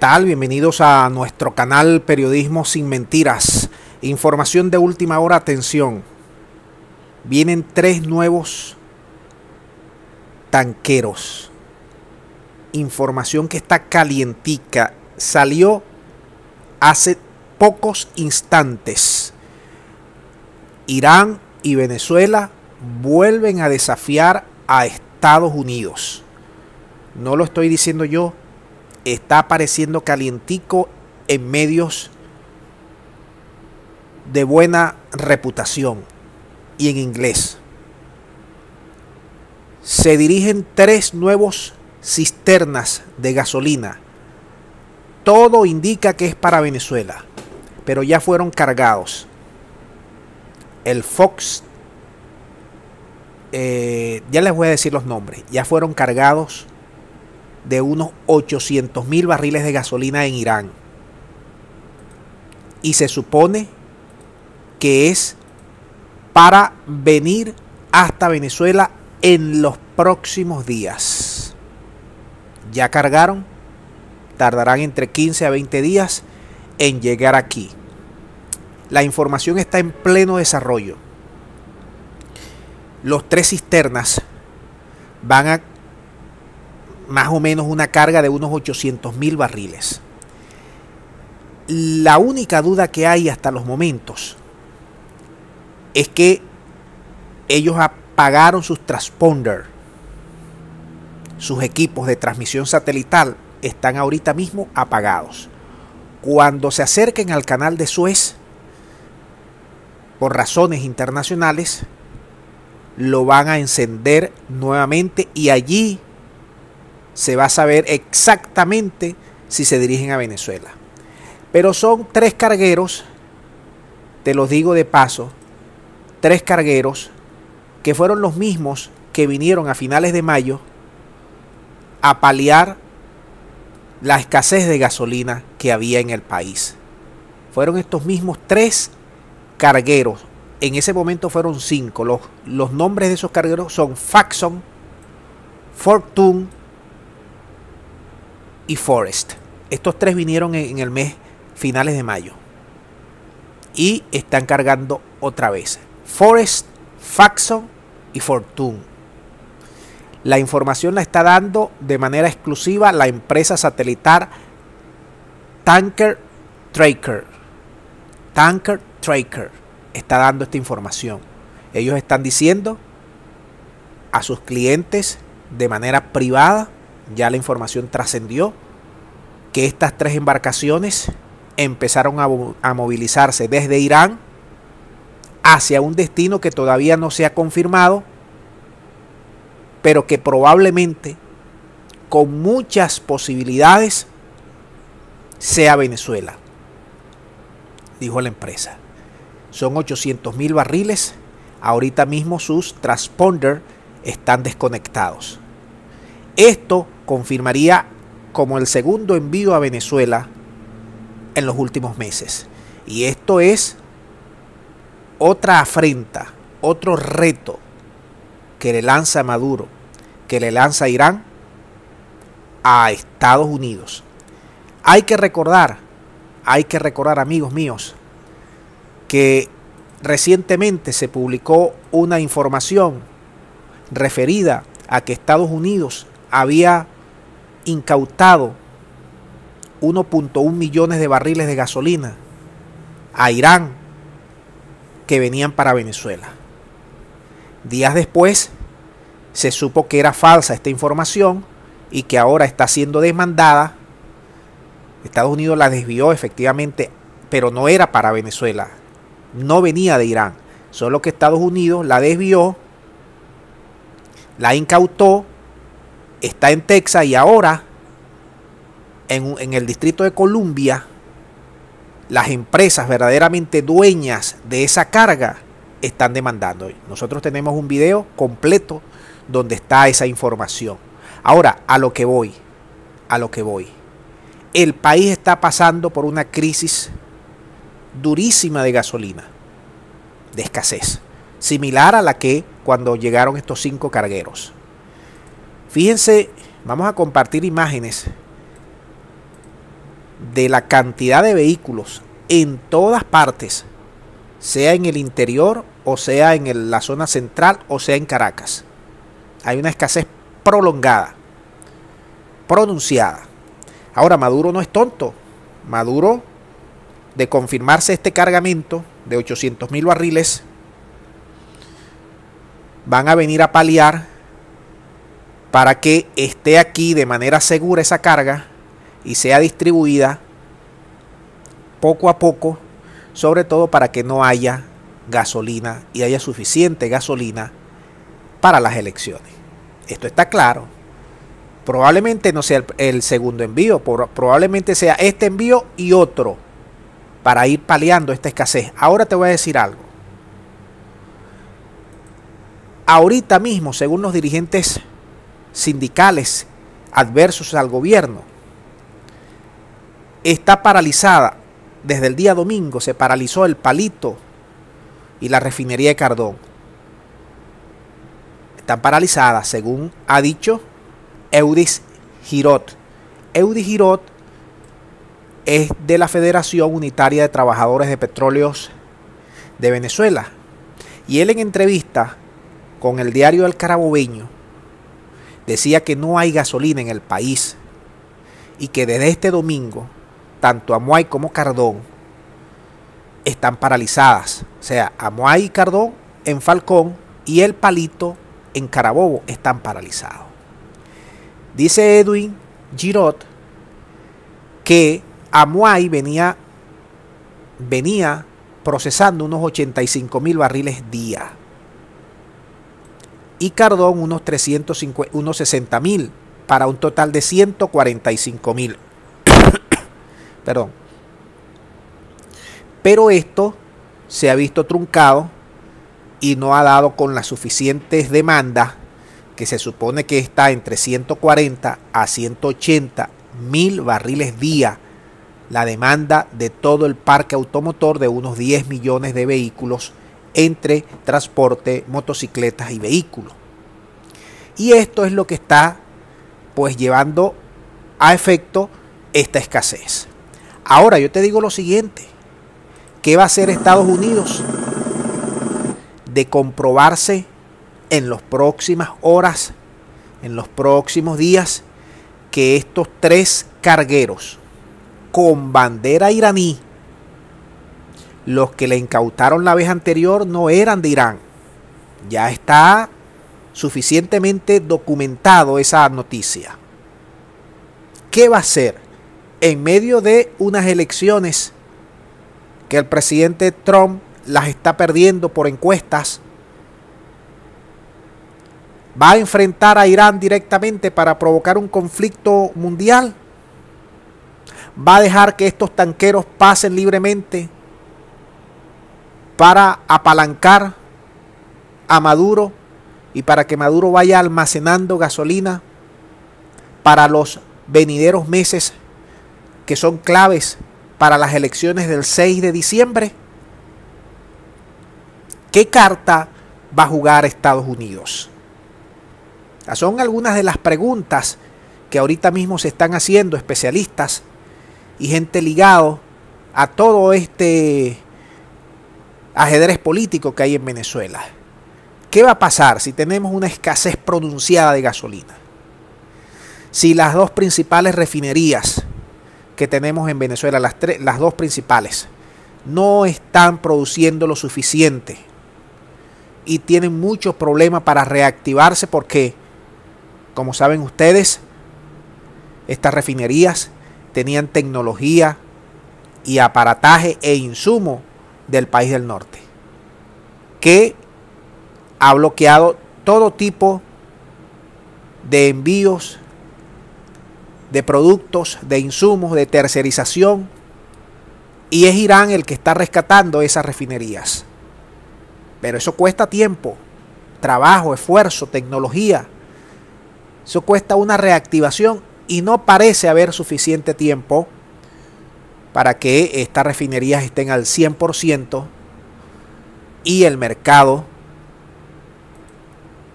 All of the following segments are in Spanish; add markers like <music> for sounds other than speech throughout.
tal? Bienvenidos a nuestro canal Periodismo sin Mentiras. Información de última hora, atención. Vienen tres nuevos tanqueros. Información que está calientica. Salió hace pocos instantes. Irán y Venezuela vuelven a desafiar a Estados Unidos. No lo estoy diciendo yo, está apareciendo calientico en medios de buena reputación y en inglés. Se dirigen tres nuevos cisternas de gasolina. Todo indica que es para Venezuela, pero ya fueron cargados. El Fox, eh, ya les voy a decir los nombres, ya fueron cargados de unos 800 mil barriles de gasolina en Irán. Y se supone que es para venir hasta Venezuela en los próximos días. Ya cargaron, tardarán entre 15 a 20 días en llegar aquí. La información está en pleno desarrollo. Los tres cisternas van a más o menos una carga de unos 800 mil barriles. La única duda que hay hasta los momentos es que ellos apagaron sus transponder, sus equipos de transmisión satelital están ahorita mismo apagados. Cuando se acerquen al canal de Suez, por razones internacionales, lo van a encender nuevamente y allí se va a saber exactamente si se dirigen a Venezuela. Pero son tres cargueros, te los digo de paso, tres cargueros que fueron los mismos que vinieron a finales de mayo a paliar la escasez de gasolina que había en el país. Fueron estos mismos tres cargueros. En ese momento fueron cinco. Los, los nombres de esos cargueros son Faxon, Fortune, y Forest. Estos tres vinieron en, el mes finales de mayo. Y están cargando otra vez. Forest, Faxon y Fortune. La información la está dando de manera exclusiva la empresa satelital Tanker Tracker. Tanker Tracker está dando esta información. Ellos están diciendo a sus clientes de manera privada ya la información trascendió que estas tres embarcaciones empezaron a, movilizarse desde Irán hacia un destino que todavía no se ha confirmado, pero que probablemente con muchas posibilidades sea Venezuela, dijo la empresa. Son 800 mil barriles, ahorita mismo sus transponder están desconectados. Esto confirmaría como el segundo envío a Venezuela en los últimos meses. Y esto es otra afrenta, otro reto que le lanza Maduro, que le lanza Irán a Estados Unidos. Hay que recordar, hay que recordar amigos míos, que recientemente se publicó una información referida a que Estados Unidos había incautado 1.1 millones de barriles de gasolina a Irán que venían para Venezuela. Días después se supo que era falsa esta información y que ahora está siendo demandada. Estados Unidos la desvió efectivamente, pero no era para Venezuela. No venía de Irán. Solo que Estados Unidos la desvió, la incautó está en Texas y ahora en, el distrito de Columbia, las empresas verdaderamente dueñas de esa carga están demandando. Nosotros tenemos un video completo donde está esa información. Ahora, a lo que voy, a lo que voy. El país está pasando por una crisis durísima de gasolina, de escasez, similar a la que cuando llegaron estos cinco cargueros. Fíjense, vamos a compartir imágenes de la cantidad de vehículos en todas partes, sea en el interior o sea en la zona central o sea en Caracas. Hay una escasez prolongada, pronunciada. Ahora, Maduro no es tonto. Maduro, de confirmarse este cargamento de 800 mil barriles, van a venir a paliar para que esté aquí de manera segura esa carga y sea distribuida poco a poco, sobre todo para que no haya gasolina y haya suficiente gasolina para las elecciones. Esto está claro. Probablemente no sea el, segundo envío, probablemente sea este envío y otro para ir paliando esta escasez. Ahora te voy a decir algo. Ahorita mismo, según los dirigentes sindicales adversos al gobierno, está paralizada. Desde el día domingo se paralizó el palito y la refinería de Cardón. Están paralizadas, según ha dicho Eudis Girot. Eudis Girot es de la Federación Unitaria de Trabajadores de Petróleos de Venezuela. Y él en entrevista con el diario El Carabobeño decía que no hay gasolina en el país y que desde este domingo tanto Amuay como Cardón están paralizadas. O sea, Amuay y Cardón en Falcón y el Palito en Carabobo están paralizados. Dice Edwin Girot que Amuay venía, venía procesando unos 85 mil barriles día y Cardón unos, 350, unos 60 mil para un total de 145 mil. <coughs> Perdón. Pero esto se ha visto truncado y no ha dado con las suficientes demandas que se supone que está entre 140 a 180 mil barriles día la demanda de todo el parque automotor de unos 10 millones de vehículos entre transporte, motocicletas y vehículos. Y esto es lo que está pues llevando a efecto esta escasez. Ahora yo te digo lo siguiente, ¿qué va a hacer Estados Unidos? De comprobarse en las próximas horas, en los próximos días, que estos tres cargueros con bandera iraní los que le incautaron la vez anterior no eran de Irán. Ya está suficientemente documentado esa noticia. ¿Qué va a hacer en medio de unas elecciones que el presidente Trump las está perdiendo por encuestas? ¿Va a enfrentar a Irán directamente para provocar un conflicto mundial? ¿Va a dejar que estos tanqueros pasen libremente para apalancar a Maduro y para que Maduro vaya almacenando gasolina para los venideros meses que son claves para las elecciones del 6 de diciembre? ¿Qué carta va a jugar Estados Unidos? Son algunas de las preguntas que ahorita mismo se están haciendo especialistas y gente ligado a todo este ajedrez político que hay en Venezuela. ¿Qué va a pasar si tenemos una escasez pronunciada de gasolina? Si las dos principales refinerías que tenemos en Venezuela, las, las dos principales, no están produciendo lo suficiente y tienen muchos problemas para reactivarse porque, como saben ustedes, estas refinerías tenían tecnología y aparataje e insumo del país del norte, que ha bloqueado todo tipo de envíos de productos, de insumos, de tercerización, y es Irán el que está rescatando esas refinerías. Pero eso cuesta tiempo, trabajo, esfuerzo, tecnología. Eso cuesta una reactivación y no parece haber suficiente tiempo para que estas refinerías estén al 100% y el mercado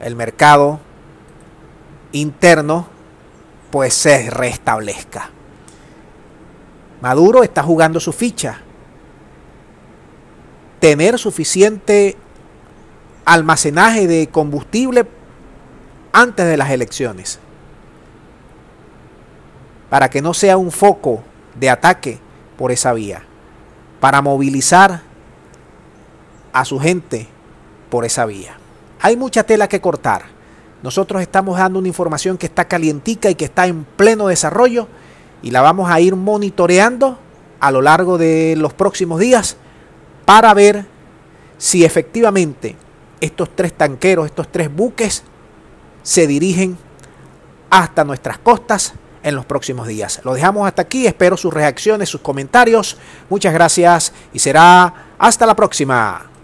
el mercado interno pues se restablezca. Maduro está jugando su ficha. Tener suficiente almacenaje de combustible antes de las elecciones. Para que no sea un foco de ataque por esa vía. Para movilizar a su gente por esa vía. Hay mucha tela que cortar. Nosotros estamos dando una información que está calientica y que está en pleno desarrollo y la vamos a ir monitoreando a lo largo de los próximos días para ver si efectivamente estos tres tanqueros, estos tres buques se dirigen hasta nuestras costas en los próximos días. Lo dejamos hasta aquí, espero sus reacciones, sus comentarios. Muchas gracias y será hasta la próxima.